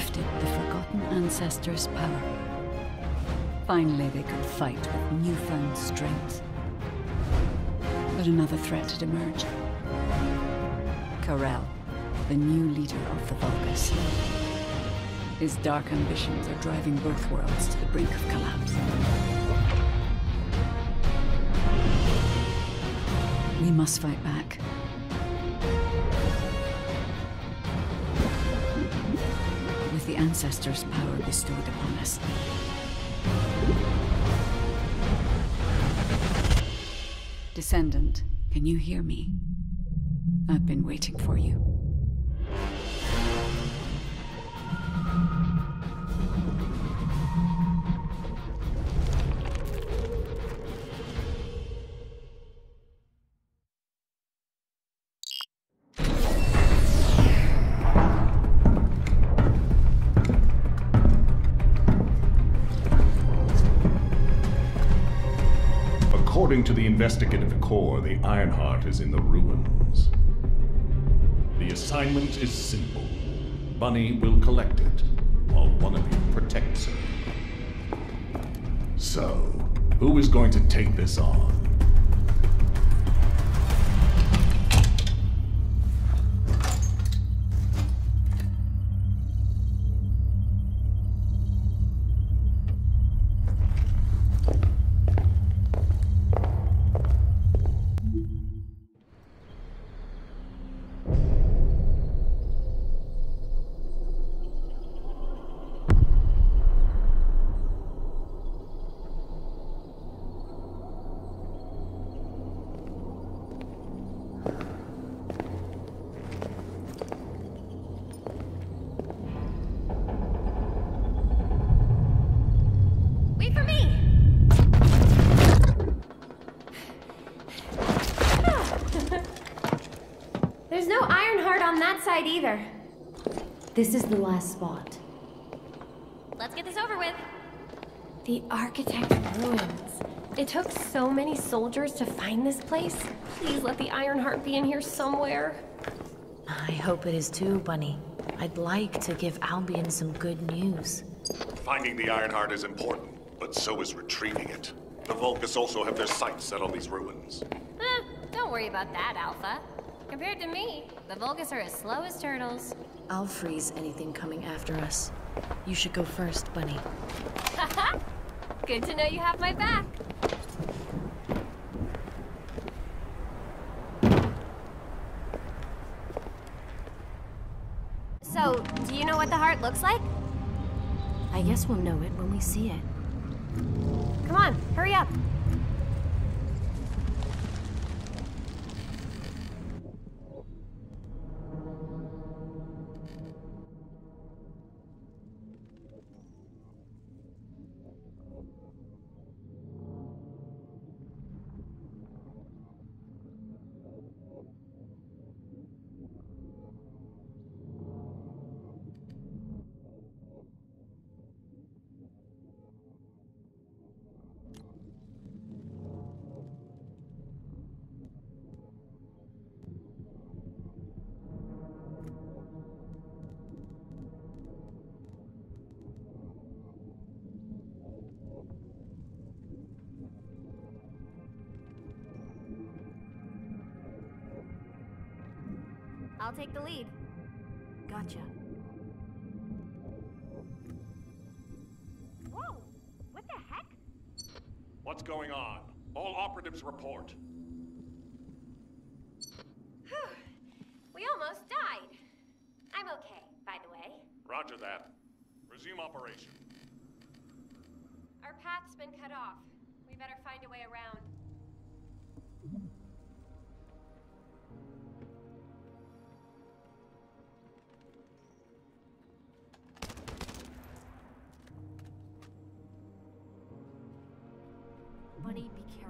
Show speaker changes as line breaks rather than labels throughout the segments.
lifted the forgotten ancestors' power. Finally, they could fight with newfound strength. But another threat had emerged. Karel, the new leader of the Vulgus. His dark ambitions are driving both worlds to the brink of collapse. We must fight back. Ancestors' power bestowed upon us. Descendant, can you hear me? I've been waiting for you.
According to the investigative core, the Ironheart is in the ruins. The assignment is simple. Bunny will collect it, while one of you protects her. So, who is going to take this on?
There's no Ironheart on that side either.
This is the last spot.
Let's get this over with.
The Architect Ruins.
It took so many soldiers to find this place. Please let the Ironheart be in here somewhere.
I hope it is too, Bunny. I'd like to give Albion some good news.
Finding the Ironheart is important, but so is retrieving it. The Vulgus also have their sights set on these ruins.
Eh, don't worry about that, Alpha. Compared to me, the Vulgus are as slow as turtles.
I'll freeze anything coming after us. You should go first, Bunny.
Haha! Good to know you have my back. So, do you know what the heart looks like?
I guess we'll know it when we see it.
Come on, hurry up. I'll take the lead.
Gotcha.
Whoa! What the heck?
What's going on? All operatives report.
We almost died. I'm okay, by the way.
Roger that. Resume operation.
Our path's been cut off. We better find a way around.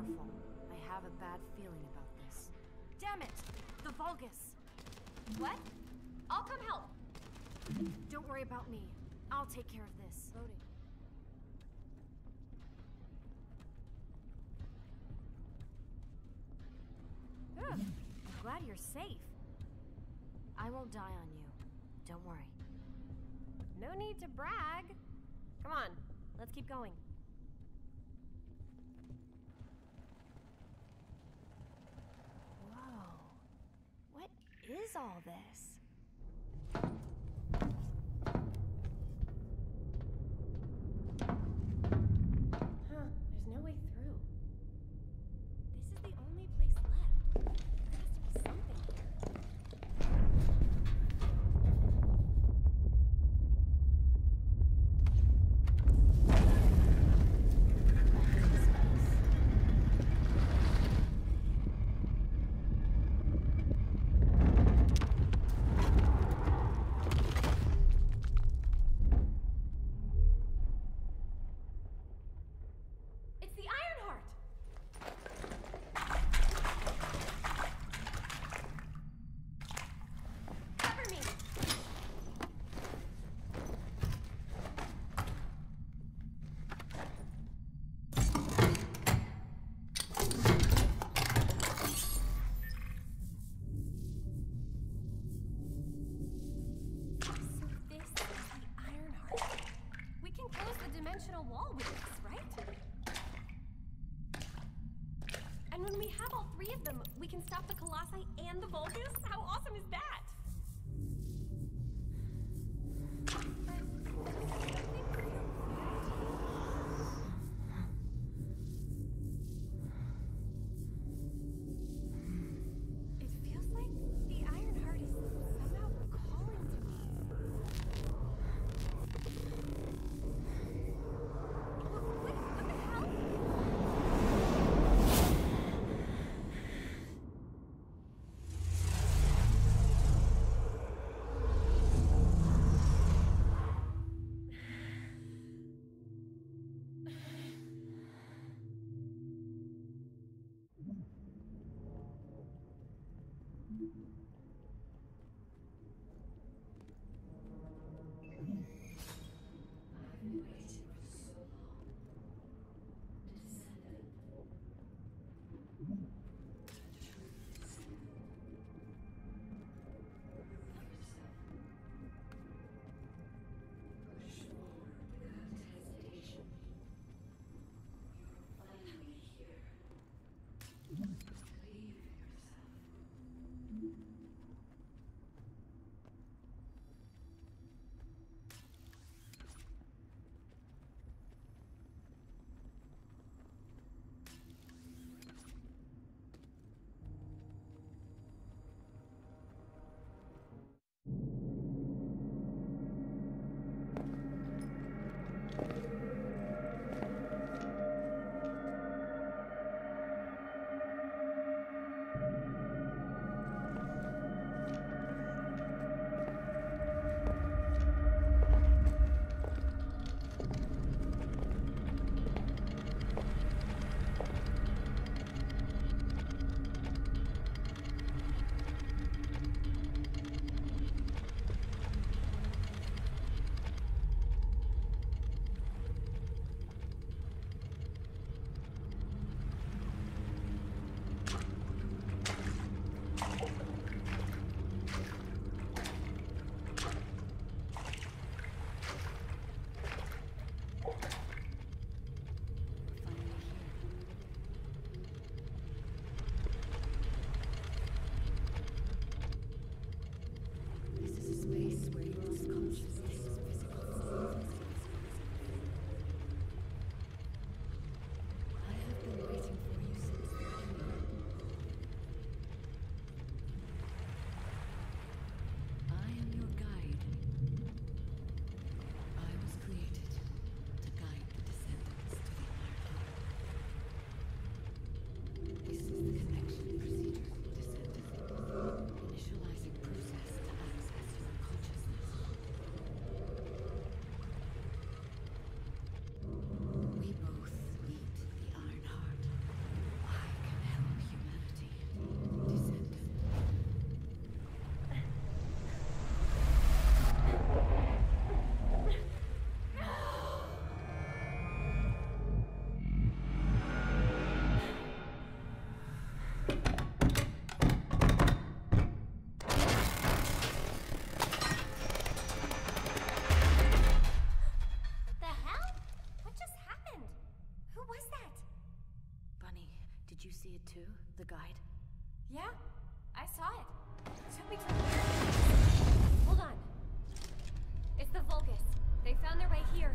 I have a bad feeling about this. Damn it! The Vulgus!
What? I'll come help!
Don't worry about me. I'll take care of this. Loading. Ugh, I'm glad you're safe. I won't die on you. Don't worry.
No need to brag. Come on, let's keep going. is all this? We can stop the Colossi and the Vulgus
see it too? The guide?
Yeah, I saw it. Took me to. Hold on. It's the Vulgus. They found their way here.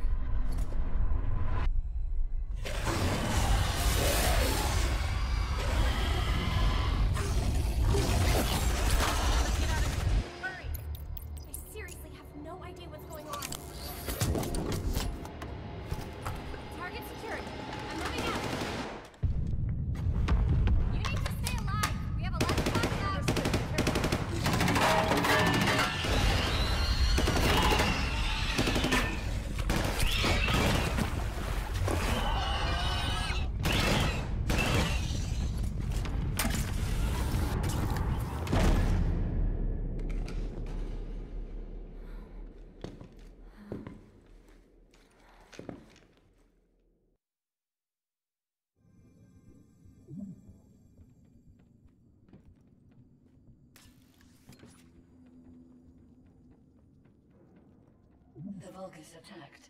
The Vulgus attacked.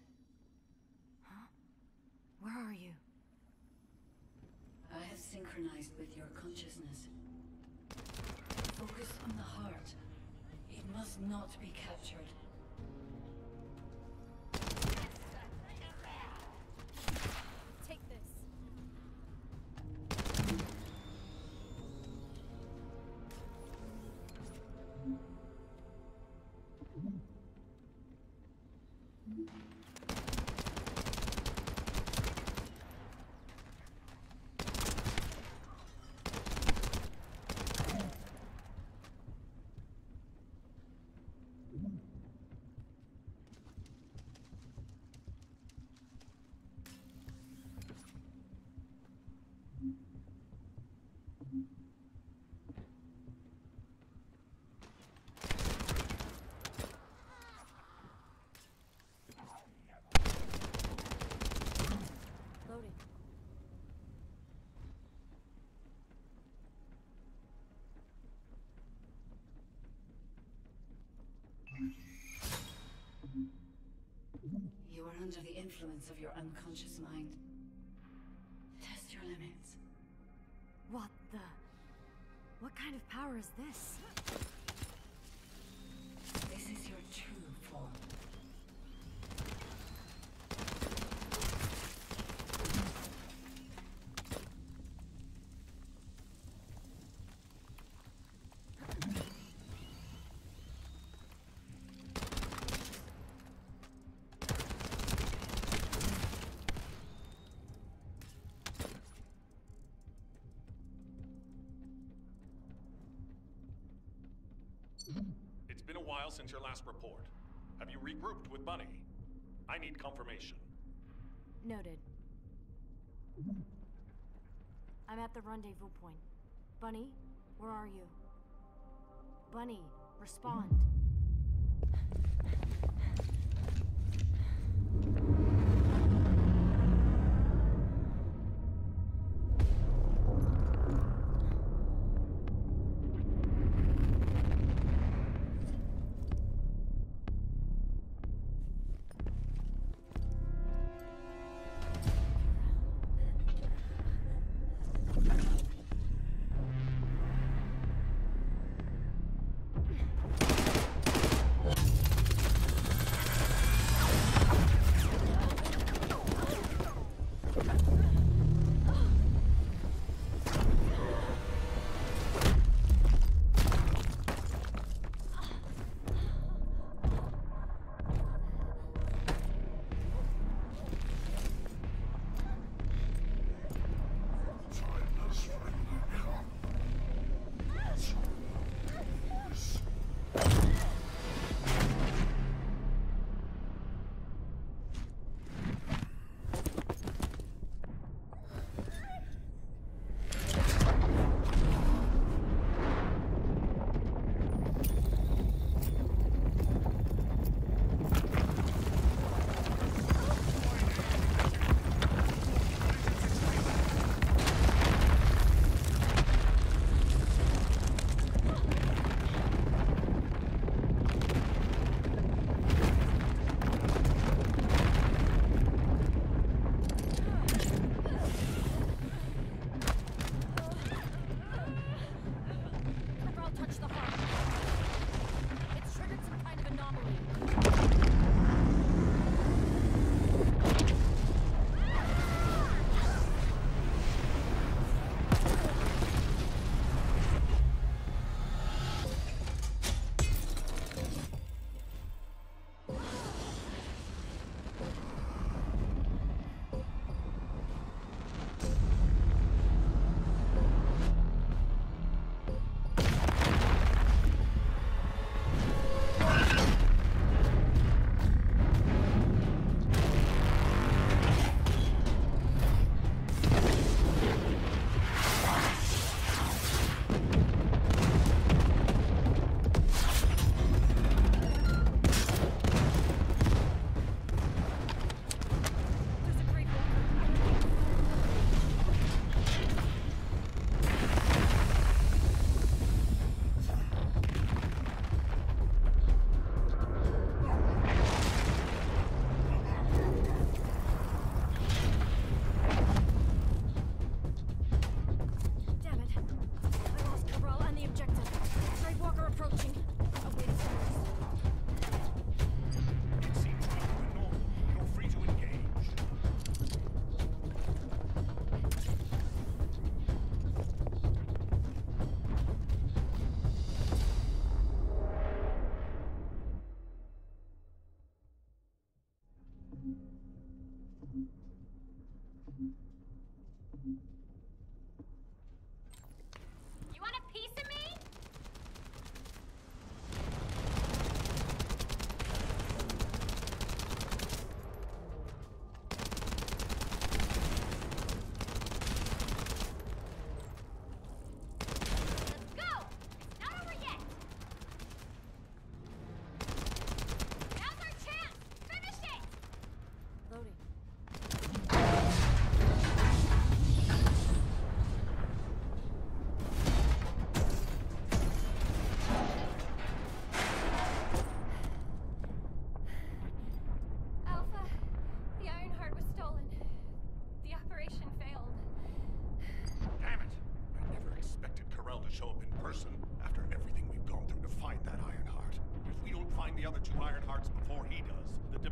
Huh?
Where are you?
I have synchronized with your consciousness. Focus on the heart. It must not be captured. Influence of your unconscious mind. Test your limits.
What the? What kind of power is this?
This
while since your last report. Have you regrouped with Bunny? I need confirmation.
Noted. I'm at the rendezvous point. Bunny, where are you? Bunny, respond.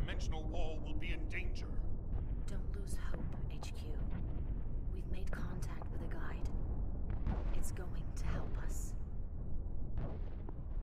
dimensional wall will be in danger.
Don't lose hope, HQ. We've made contact with a guide. It's going to help us.